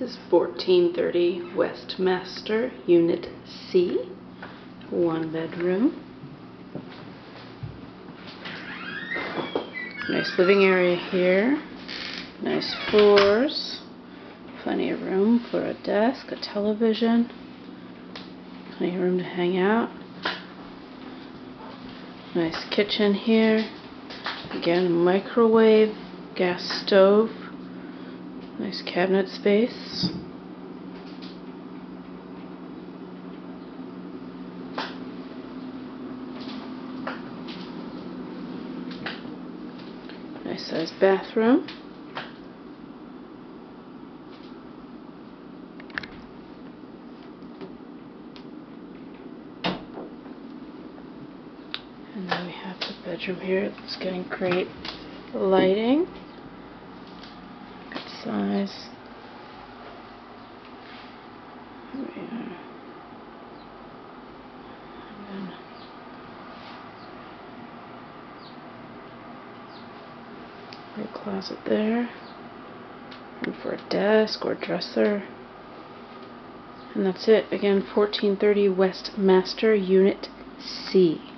This is 1430 West Master, Unit C, one bedroom. Nice living area here, nice floors, plenty of room for a desk, a television, plenty of room to hang out. Nice kitchen here, again microwave, gas stove, Nice cabinet space. Nice sized bathroom. And then we have the bedroom here. It's getting great lighting Little closet there. Room for a desk or dresser. And that's it. Again, 1430 West Master Unit C.